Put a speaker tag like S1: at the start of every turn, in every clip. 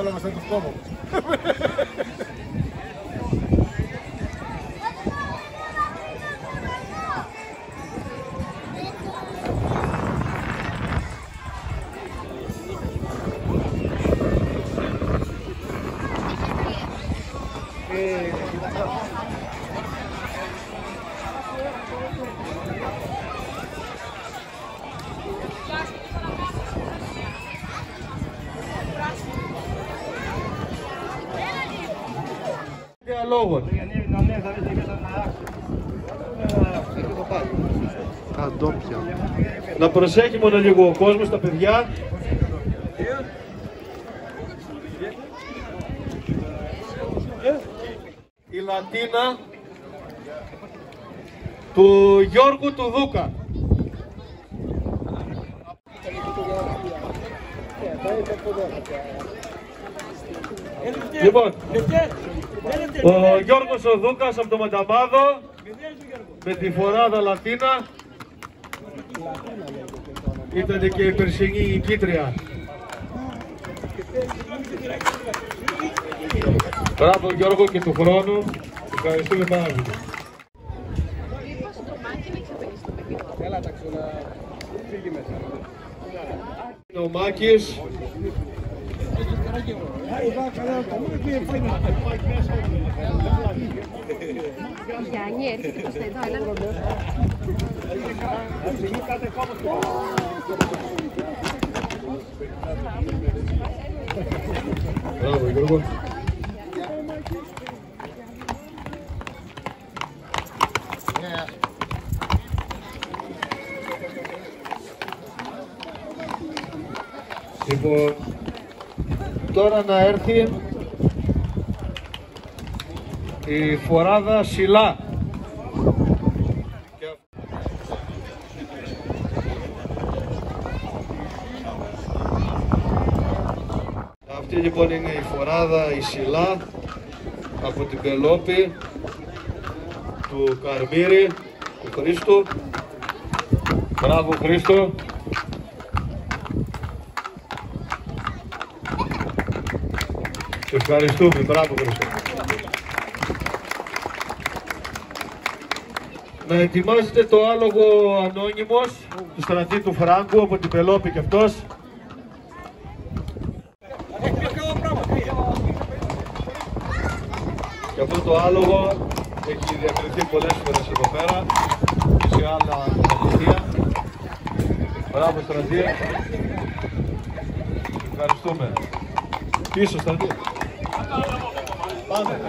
S1: solo
S2: nosotros como.
S1: Να προσέχει μόνο λίγο ο κόσμος, τα παιδιά. Η Λατίνα του Γιώργου του Δούκα. Λοιπόν, ο Γιώργος ο Δούκας από το Ματαμάδο με τη φοράδα Λατίνα ήταν και η περσινή νικήτρια. Μπράβο Γιώργο και του χρόνου. Ευχαριστούμε πάρα πολύ. Είναι Ο Μάκης,
S3: Γιάννη, έρχεται προς τα εδώ, έλα.
S1: μπράβο Γιώργο. Λοιπόν, τώρα να έρθει η φοράδα Σιλά. Αυτή λοιπόν είναι η φοράδα η Σιλά από την Πελόπη του Καρμύρη του Χρήστου. Μπράβο Χρήστο. Σε ευχαριστούμε. Μπράβο Χρήστο. Να ετοιμάζετε το άλογο ανώνυμος του στρατή του Φράγκου από την Πελόπη και αυτός. Και αυτό το άλογο έχει διακριθεί πολλές φορές εδώ πέρα και σε άλλα κομμάτια. Μπράβο στρατή. Ευχαριστούμε. Πίσω στρατή. Πάμε.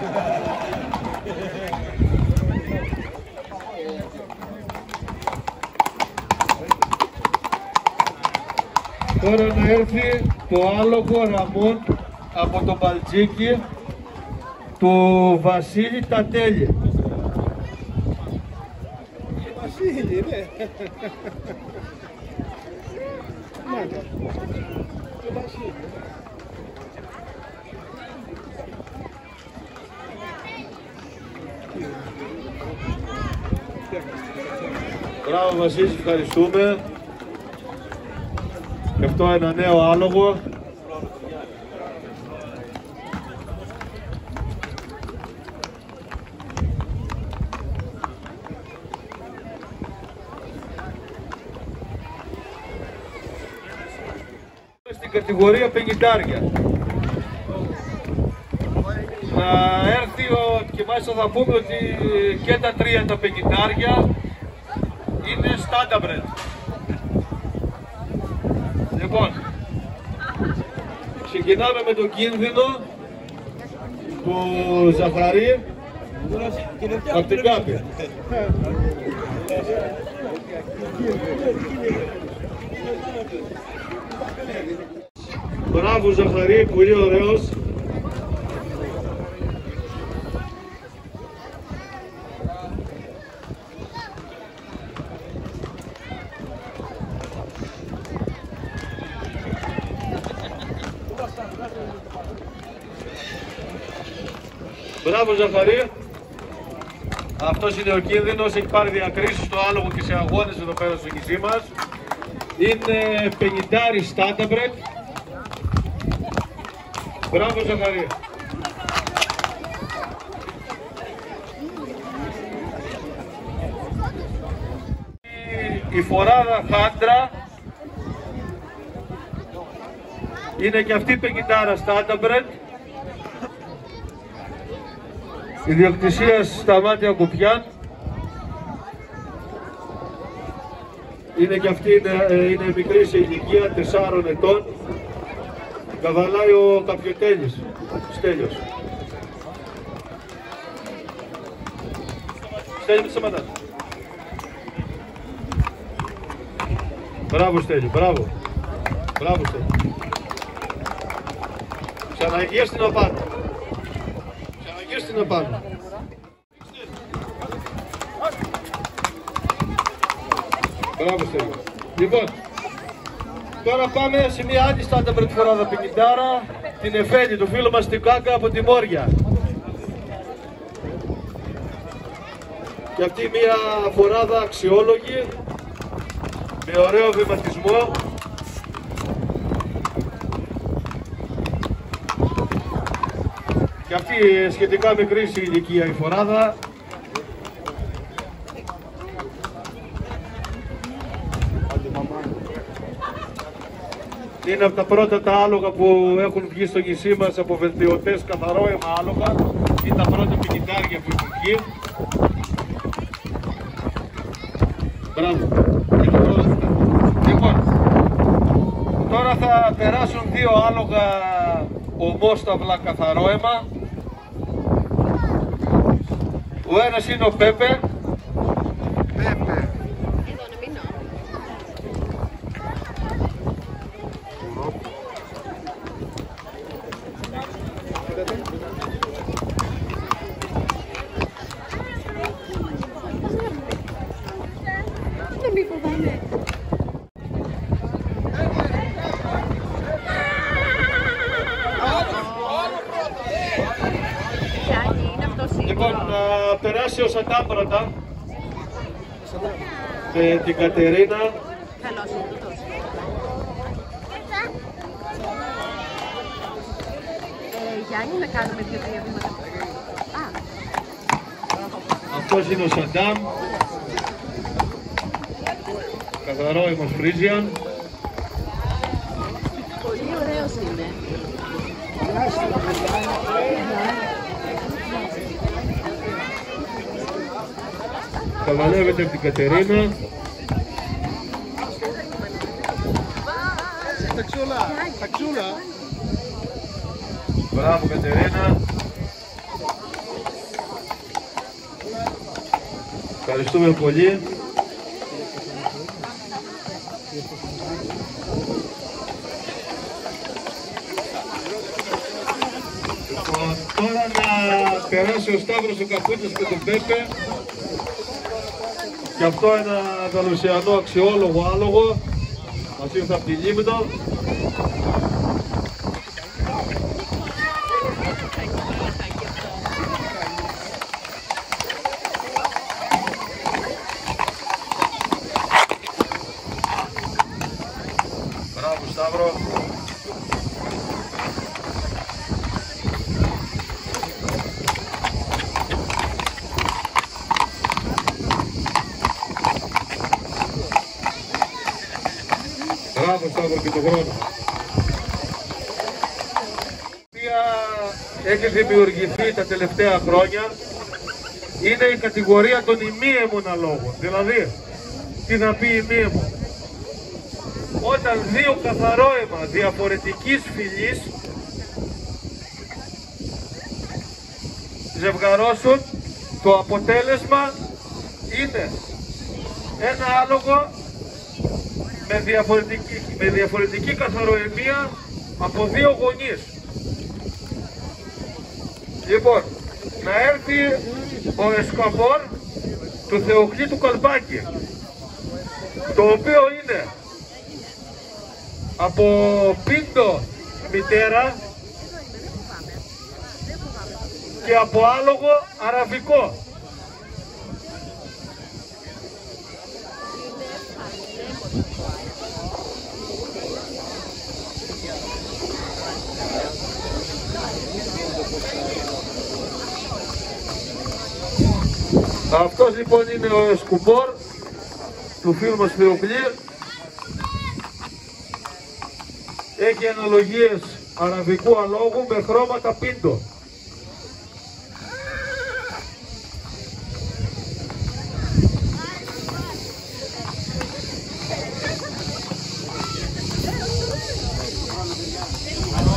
S1: Τώρα να έρθει το άλογο Ραμόν από το Μπαλτζίκι του Βασίλη Τατέλη.
S2: Βασίλη, ναι.
S1: Μπράβο Βασίλη, ευχαριστούμε. Και αυτό ένα νέο άλογο. Στην κατηγορία πενιντάρια. Να έρθει ο, και μάλιστα θα πούμε ότι και τα τρία τα πενιντάρια είναι στάνταμπρετ. Λοιπόν, ξεκινάμε με τον κίνδυνο του Ζαχαρή από την Κάπη. Μπράβο Ζαχαρή, πολύ ωραίος. Μπράβο Ζαχαρή. Αυτός είναι ο κίνδυνος, έχει πάρει διακρίσεις στο άλογο και σε αγώνες εδώ πέρα στο νησί μας. Είναι 50 στάνταμπρεκ. Μπράβο Ζαχαρία. Η φοράδα Χάντρα είναι και αυτή πενκιτάρα Στάνταμπρετ. Ιδιοκτησίας Σταμάτια Κουπιάν. Είναι και αυτή είναι, είναι μικρή σε ηλικία, 4 ετών. Καβαλάει ο Καπιοτέλης, Στέλιος. Στέλιο, μην σταματάς. Μπράβο Στέλιο, μπράβο. Μπράβο Στέλιο. Ξαναγείς την απάνω. Ξαναγείς την απάνω. Μπράβο Στέλιο. Λοιπόν, τώρα πάμε σε μια άλλη στάντα πρώτη φορά δαπικητάρα, την Εφένη, του φίλου μας την Κάκα από τη Μόρια. Και αυτή μια φοράδα αξιόλογη, με ωραίο βηματισμό. Και αυτή σχετικά μικρή σε ηλικία η φοράδα. Είναι από τα πρώτα τα άλογα που έχουν βγει στο νησί μας από βελτιωτές καθαρό αίμα άλογα. Είναι τα πρώτα πικιτάρια που έχουν βγει. Μπράβο. Λοιπόν, τώρα θα περάσουν δύο άλογα ομόσταυλα καθαρό αίμα. Ο ένας είναι ο Πέπε,
S2: Πέπε.
S3: Εδώ να μείνω. Δεν μη φοβάμαι. Γιάννη, είναι αυτό
S1: Λοιπόν,
S3: σίγουρο.
S1: να περάσει ο Σαντάμ πρώτα. Με την Κατερίνα.
S3: Καλός είναι τούτος. Ε, Γιάννη, να κάνουμε δύο-τρία βήματα. Α,
S1: Αυτός είναι ο Σαντάμ. Καθαρό ημος Φρίζιαν.
S3: πολύ ωραίος είναι.
S1: Καβαλεύεται από την Κατερίνα.
S2: Ταξούλα. Ταξούλα.
S1: Μπράβο Κατερίνα. Ευχαριστούμε πολύ. Λοιπόν, Τώρα να περάσει ο Σταύρος ο Καπούτσος και τον Πέπε. Και αυτό ένα ανταλουσιανό αξιόλογο άλογο. Μας ήρθε από τη Λίμνο. Μπράβο Σταύρο. Μπράβο Σταύρο και τον χρόνο. Η οποία έχει δημιουργηθεί τα τελευταία χρόνια είναι η κατηγορία των ημίαιμων αλόγων. Δηλαδή, τι να πει ημίαιμο. Όταν δύο καθαρόαιμα διαφορετικής φυλής ζευγαρώσουν, το αποτέλεσμα είναι ένα άλογο με διαφορετική, με διαφορετική καθαροαιμία από δύο γονείς. Λοιπόν, να έρθει ο Εσκαμπόρ του Θεοκλήτου Καλπάκη, το οποίο είναι από πίντο μητέρα και από άλογο αραβικό. Αυτός λοιπόν είναι ο Εσκουμπόρ του φίλου μας Φιοκλή. Έχει αναλογίες αραβικού αλόγου με χρώματα πίντο.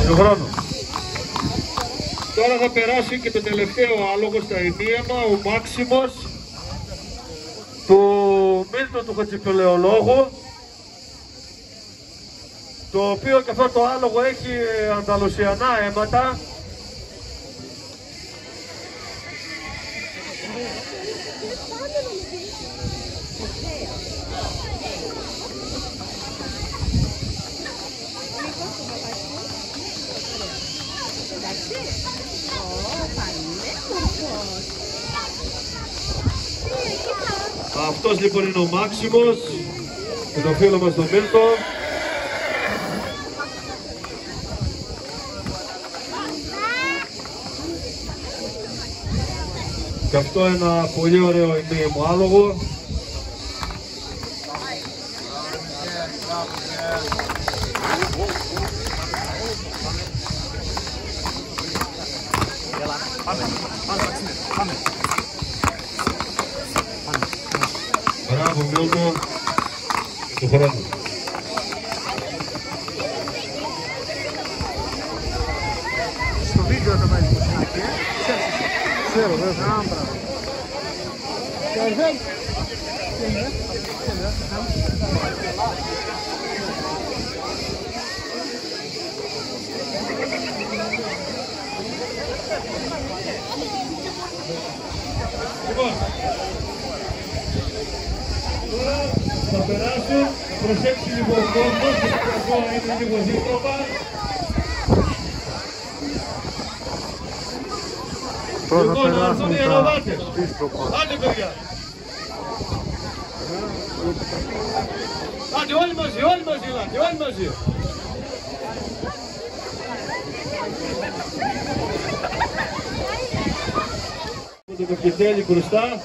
S1: Το χρόνο. Τώρα θα περάσει και το τελευταίο άλογο στα ενίαμα, ο Μάξιμος του Μίλτο του Χατσιπελαιολόγου το οποίο και αυτό το άλογο έχει ανταλουσιανά αίματα Αυτός λοιπόν είναι ο Μάξιμος και το φίλο μας τον Μίλτο. Και αυτό ένα πολύ ωραίο μου άλογο. Μπράβο Μίλτο, του χρόνου.
S2: Στο βίντεο θα βάλει το σνάκι, ε. Ξέρω, βέβαια. Α, μπράβο.
S1: Λοιπόν, τώρα θα περάσω, προσέξει λίγο ο κόσμος, γιατί ακόμα είναι λίγο δίπλωμα.
S2: Τώρα θα
S1: Λοιπόν, να έρθουν
S2: περάσουν
S1: οι
S2: τα
S1: αεροδάτες.
S2: δύστροπα.
S1: Άντε παιδιά. Άντε όλοι μαζί, όλοι μαζί, άντε όλοι μαζί. Με το καπιτέλι μπροστά.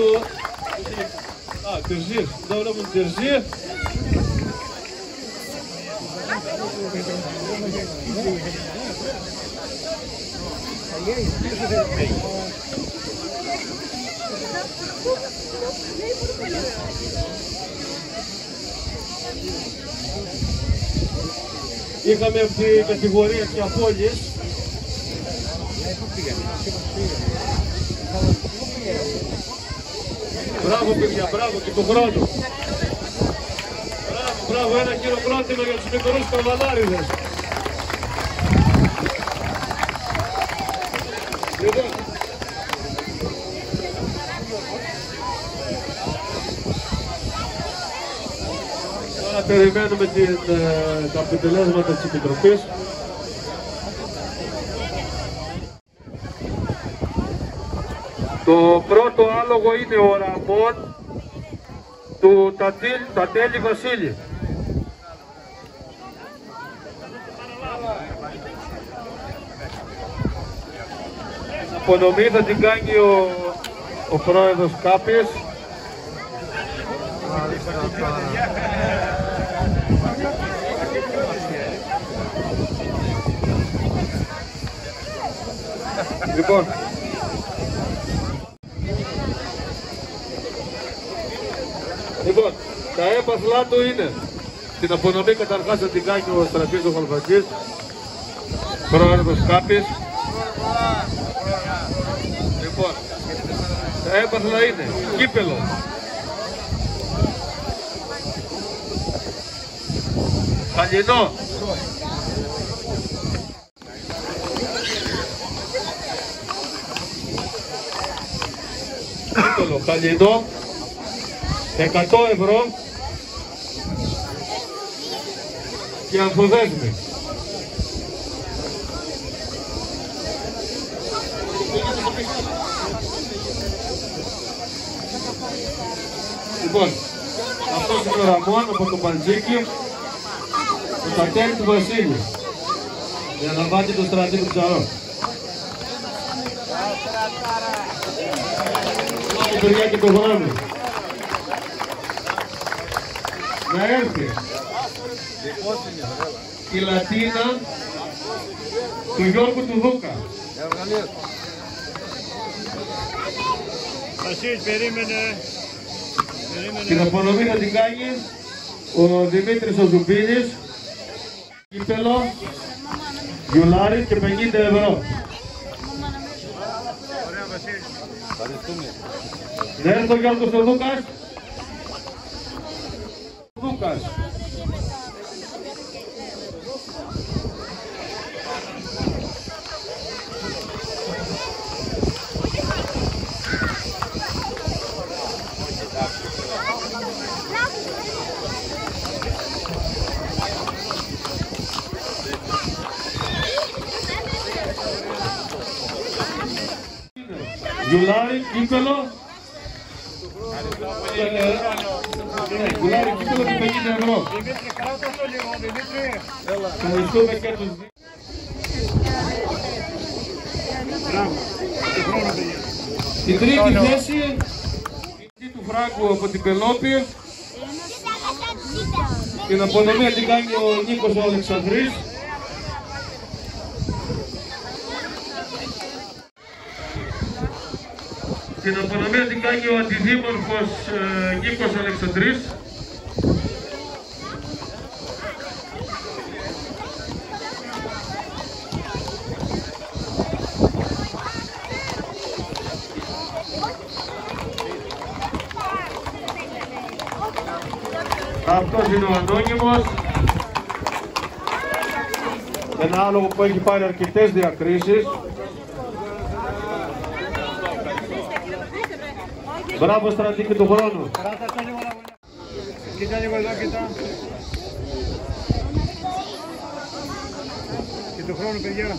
S1: Βλέπουμε το... Α, τερζίες. Εδώ βλέπουμε την τερζία. Είχαμε από την κατηγορία και απόλυες. Μπράβο παιδιά, μπράβο και του χρόνου. Μπράβο, μπράβο, ένα χειροκρότημα για τους μικρούς καβαλάριδες. Λοιπόν, Τώρα περιμένουμε την, ε, τα αποτελέσματα της Επιτροπής. Το πρώτο άλογο είναι ο Ραμόν του Τατήλ, Τατέλη Βασίλη. Απονομή θα την κάνει ο, ο πρόεδρος Κάπης. Λοιπόν, Λοιπόν, τα έπαθλά του είναι την απονομή καταρχάς θα την κάνει ο στρατής ο Χαλφακής, πρόεδρος Κάπης. Λοιπόν, τα έπαθλα είναι κύπελο, χαλινό, κύπελο, χαλινό, 100 ευρώ και αμφοδέσμη. Λοιπόν, αυτός είναι ο Ραμόν από το Παντζίκι, το πατέρι του Βασίλη. Διαλαμβάνει το στρατή του Ψαρό. Το παιδιά και του χρόνου. Να έρθει η Λατίνα του Γιώργου του Δούκα.
S2: Βασίλη, περίμενε.
S1: Την απονομή θα την κάνει ο Δημήτρης ο Ζουμπίνης, κύπελλο, γιουλάρι και 50 ευρώ.
S2: Ωραία, Βασίλη.
S1: Δεν έρθει ο Γιώργος ο Δούκας. Δούκας. Κύπελλο. Ε, ναι, Γιουλάρι, κύπελλο και 50 ευρώ.
S2: Δημήτρη, κράτα το λίγο, Δημήτρη.
S1: Ευχαριστούμε και τους δύο.
S2: Μπράβο. Και χρόνο, παιδιά.
S1: Στην τρίτη θέση, η του Φράγκου από την Πελόπη. Την απονομή θα την κάνει ο Νίκος ο Αλεξανδρής. Την απονομή θα την κάνει ο αντιδήμορφος ε, Νίκος Αλεξανδρής. Αυτός είναι ο ανώνυμος. Ένα άλογο που έχει πάρει αρκετές διακρίσεις. Μπράβο στρατήκη του χρόνου.
S2: Κράτα το λίγο να βουλιά. Κοίτα λίγο εδώ, κοίτα. Και του χρόνου, παιδιά.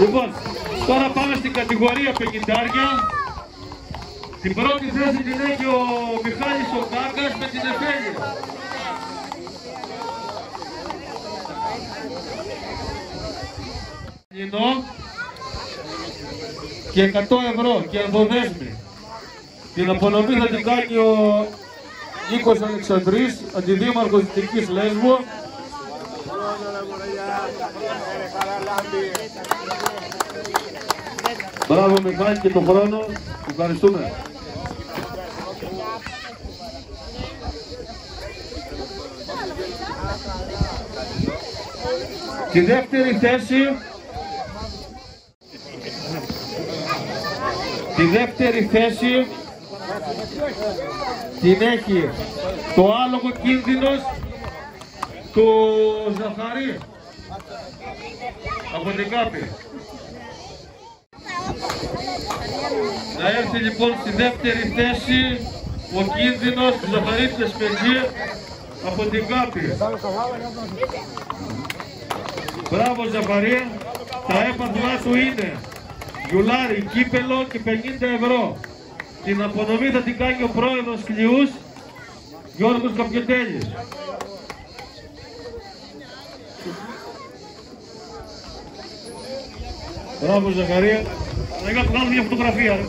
S1: Λοιπόν, τώρα πάμε στην κατηγορία πενιντάρια. Την πρώτη θέση την έχει ο Μιχάλης ο Κάγκας με την Εφέλεια. Κοινό και 100 ευρώ και αποδέσμη. Την απονομή θα την κάνει ο Νίκος Αλεξανδρής, αντιδήμαρχος Δυτικής Λέσβου. Μπράβο Μιχάλη και τον χρόνο. Ευχαριστούμε. Τη δεύτερη θέση Τη δεύτερη θέση την έχει το άλογο κίνδυνος του Ζαχαρή από την Κάπη. Να έρθει λοιπόν στη δεύτερη θέση ο κίνδυνος του Ζαχαρή Τεσπεργή από την Κάπη. Μπράβο Ζαχαρή, τα έπαθλά του είναι γιουλάρι, κύπελο και 50 ευρώ. Την απονομή θα την κάνει ο πρόεδρος Κλειούς, Γιώργος Καπιοτέλης. Μπράβο Ζαχαρία. Να είχα βγάλω μια φωτογραφία. Ρε.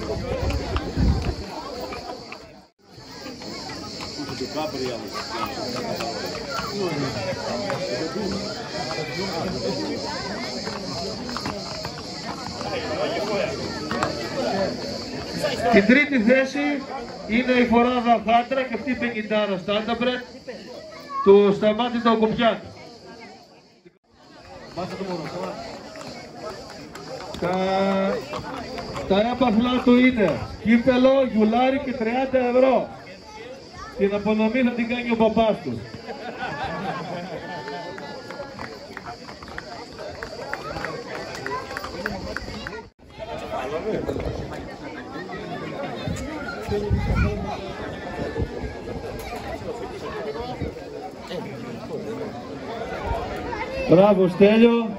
S1: Στην τρίτη θέση είναι η φοράδα Χάντρα και αυτή η πενιντάρα Στάνταμπρετ του Σταμάτη το Κοπιάν. Τα, τα έπαθλά του είναι κύπελο, γιουλάρι και 30 ευρώ. Την απονομή θα την κάνει ο παπάς του. Μπράβο Στέλιο.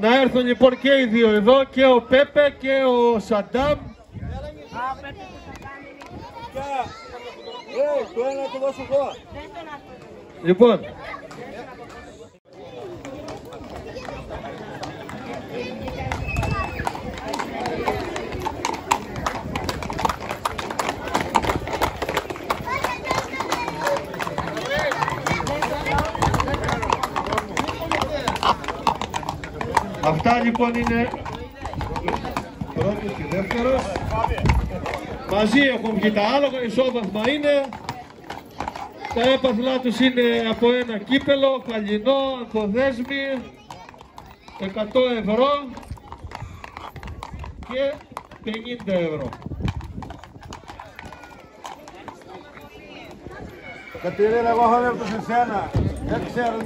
S1: Να έρθουν λοιπόν και οι δύο εδώ, και ο Πέπε και ο Σαντάμ. Λοιπόν, αυτά λοιπόν είναι πρώτος και δεύτερος. Μαζί έχουν βγει τα άλογα, ισόβαθμα είναι. Τα έπαθλά τους είναι από ένα κύπελο, χαλινό, ανθοδέσμι, 100 ευρώ και 50 ευρώ.
S2: Κατερίνα, εγώ έχω έρθει σε σένα. Δεν ξέρω.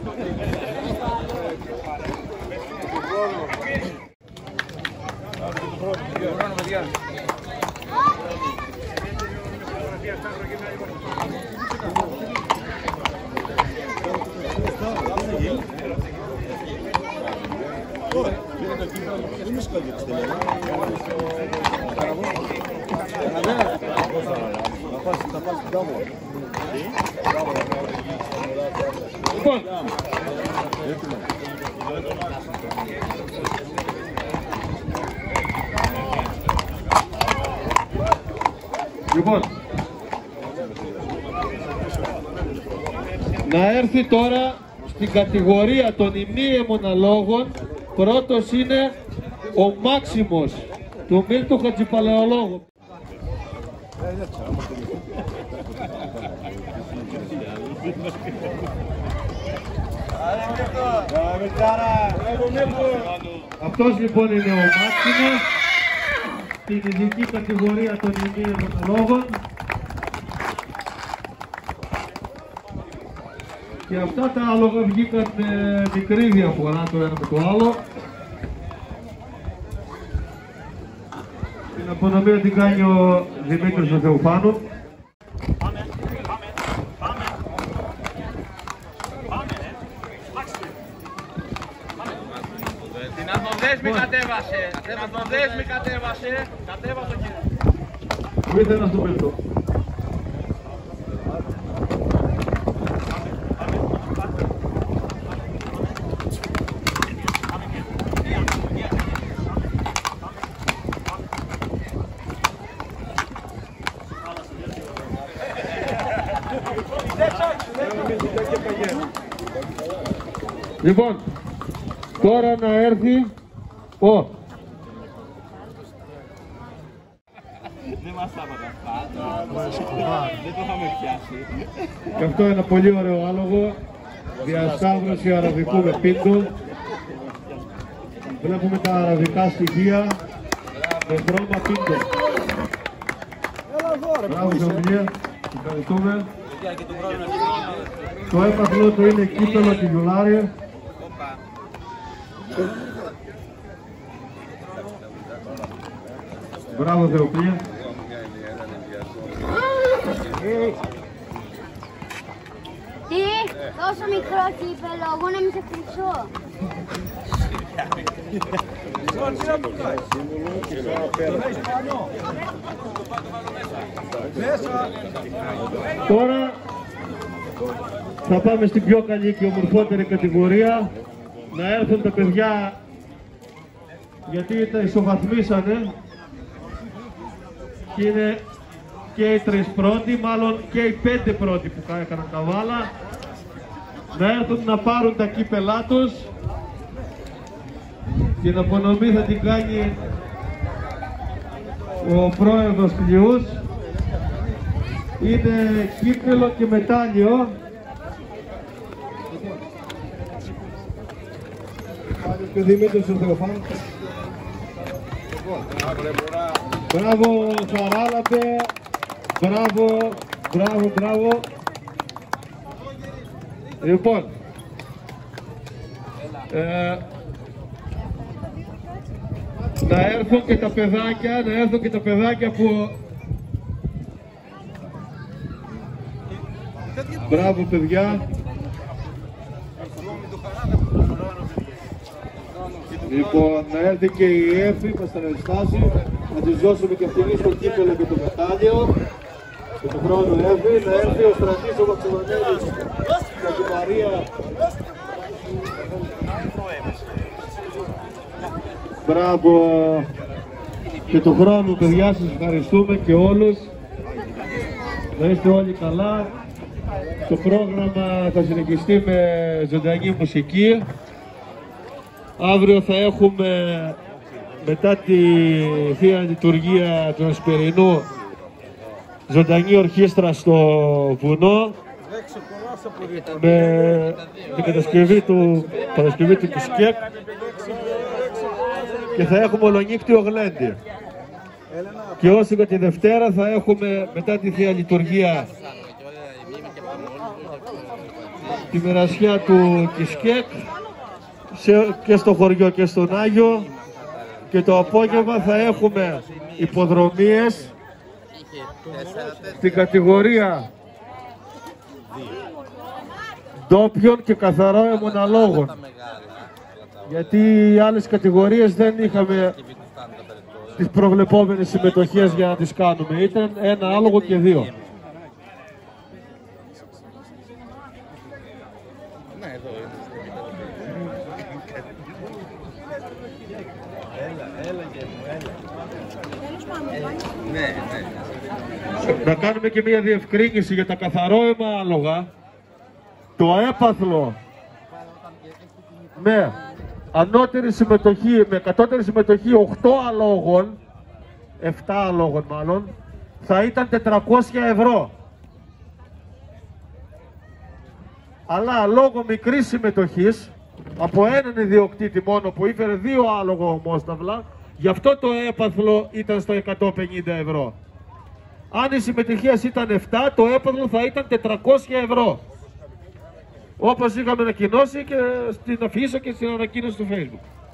S1: Λοιπόν, λοιπόν, να έρθει τώρα στην κατηγορία των ημίαιμων αλόγων πρώτος είναι ο Μάξιμος του Μίλτου Χατζηπαλαιολόγου. Αυτός λοιπόν είναι ο Μάξιμος στην ειδική κατηγορία των ημίαιμων αλόγων και αυτά τα άλογα βγήκαν με μικρή διαφορά το ένα με το άλλο την απονομία την κάνει ο Δημήτρης ο Θεοφάνου
S4: Την Αθοδέσμη κατέβασε. Την Αθοδέσμη κατέβασε. Κατέβασε ο κύριος.
S1: Πού ήθελα στο πέλτο. Λοιπόν, τώρα να έρθει ο
S4: Δεν μας τα αυτά. Δεν το είχαμε πιάσει.
S1: Και αυτό είναι ένα πολύ ωραίο άλογο. Διασταύρωση αραβικού με πίντο. Βλέπουμε τα αραβικά στοιχεία με χρώμα πίντο. Μπράβο Θεομιλία, ευχαριστούμε. Το έπαθλο του είναι κύπελο και γιουλάρι. Μπράβο Θεοπλία.
S5: Τι, τόσο μικρό κύπελο, εγώ να μην σε κρυψώ.
S1: Τώρα θα πάμε στην πιο καλή και ομορφότερη κατηγορία να έρθουν τα παιδιά γιατί τα ισοβαθμίσανε και είναι και οι τρεις πρώτοι, μάλλον και οι πέντε πρώτοι που έκαναν τα βάλα. Να έρθουν να πάρουν τα κύπελά τους την απονομή θα την κάνει ο πρόεδρος Κλειούς είναι κύπελο και μετάλλιο και ο Δημήτρης ο Μπράβο Σαράλαπε, μπράβο, μπράβο, μπράβο. Λοιπόν, ε, να έρθω και τα παιδάκια, να έρθω και τα παιδάκια που... Μπράβο παιδιά. Λοιπόν, να έρθει και η Εύη μας θα ενστάσει, να της δώσουμε και αυτήν στο κύπελο και το μετάλλιο. Και του χρόνου Εύη, να έρθει ο στρατής ο Βατσιλονέλης και τη Μαρία. Μπράβο. Και του χρόνου παιδιά σας ευχαριστούμε και όλους. Να είστε όλοι καλά. Το πρόγραμμα θα συνεχιστεί με ζωντανή μουσική. Αύριο θα έχουμε μετά τη Θεία Λειτουργία του Ασπερινού ζωντανή ορχήστρα στο βουνό με την κατασκευή του, κατασκευή του Κισκέκ και θα έχουμε ολονύκτιο γλέντι. Και όσο για τη Δευτέρα θα έχουμε μετά τη Θεία Λειτουργία τη μοιρασιά του Κισκέκ σε- και στο χωριό και στον Άγιο. Και το απόγευμα θα έχουμε υποδρομίες στην κατηγορία ντόπιων και καθαρό αιμοναλόγων. Γιατί οι άλλες κατηγορίες δεν είχαμε τις προβλεπόμενες συμμετοχές για να τις κάνουμε. Ήταν ένα άλογο και δύο Να κάνουμε και μια διευκρίνηση για τα καθαρό αίμα άλογα. Το έπαθλο με ανώτερη συμμετοχή, με κατώτερη συμμετοχή 8 αλόγων, 7 αλόγων μάλλον, θα ήταν 400 ευρώ. Αλλά λόγω μικρής συμμετοχής, από έναν ιδιοκτήτη μόνο που ήφερε δύο άλογο ομόσταυλα, γι' αυτό το έπαθλο ήταν στο 150 ευρώ. Αν η συμμετοχή σας ήταν 7, το έπαθλο θα ήταν 400 ευρώ. Όπως είχαμε ανακοινώσει και στην αφήσω και στην ανακοίνωση του Facebook.